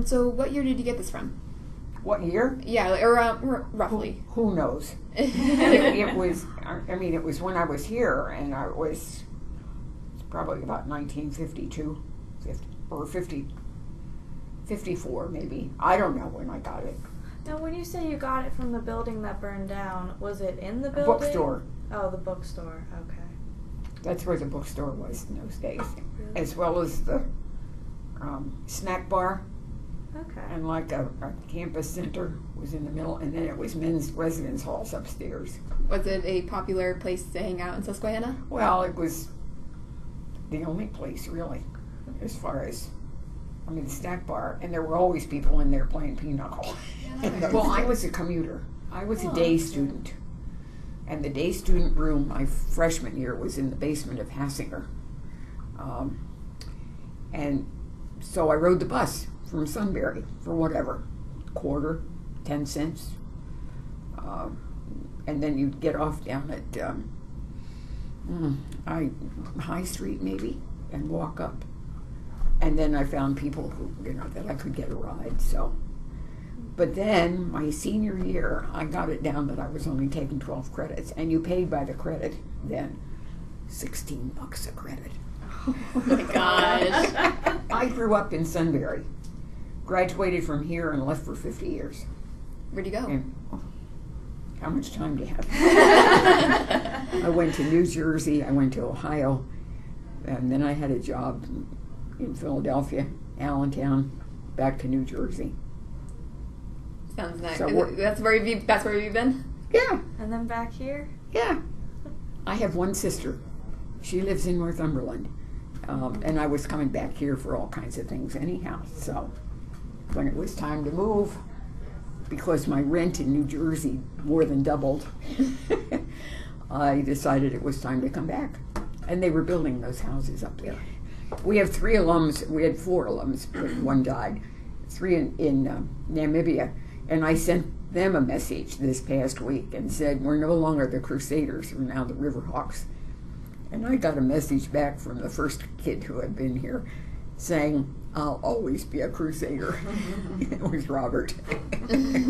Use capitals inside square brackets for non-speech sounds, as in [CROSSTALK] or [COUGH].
Um, so what year did you get this from? What year? Yeah, like, around r- roughly. Who knows? [LAUGHS] it, it was. I mean, it was when I was here, and I was probably about 1952, 50, or 50, 54 maybe. I don't know when I got it. Now, when you say you got it from the building that burned down, was it in the building? bookstore. Oh, the bookstore. Okay. That's where the bookstore was in those days, Really? as well as the um, snack bar Okay. and like a, a campus center was in the middle, and then it was men's residence halls upstairs. Was it a popular place to hang out in Susquehanna? Well, it was the only place really, as far as I mean, the snack bar, and there were always people in there playing pinochle. well, I was a commuter. I was a day student, and the day student room my freshman year was in the basement of Hassinger, um, and so I rode the bus from Sunbury for whatever, quarter, ten cents, um, and then you'd get off down at um, mm, I High Street maybe, and walk up, and then I found people who you know that I could get a ride. So, but then my senior year, I got it down that I was only taking twelve credits, and you paid by the credit then, sixteen bucks a credit. Oh my gosh. [LAUGHS] I grew up in Sunbury, graduated from here, and left for fifty years. Where'd you go? And how much time do you have? [LAUGHS] I went to New Jersey, I went to Ohio, and then I had a job in Philadelphia, Allentown, back to New Jersey. Sounds nice. So Is we're- it- that's where you've that's where you've been. Yeah, And then back here? yeah. I have one sister. She lives in Northumberland. Um, and I was coming back here for all kinds of things anyhow. So when it was time to move, because my rent in New Jersey more than doubled, [LAUGHS] I decided it was time to come back. And they were building those houses up there. We have three alums, we had four alums, but one died. Three in, in um, Namibia. And I sent them a message this past week and said, We're no longer the Crusaders, we're now the Riverhawks. And I got a message back from the first kid who had been here saying, I'll always be a Crusader. [LAUGHS] [LAUGHS] it was Robert. [LAUGHS]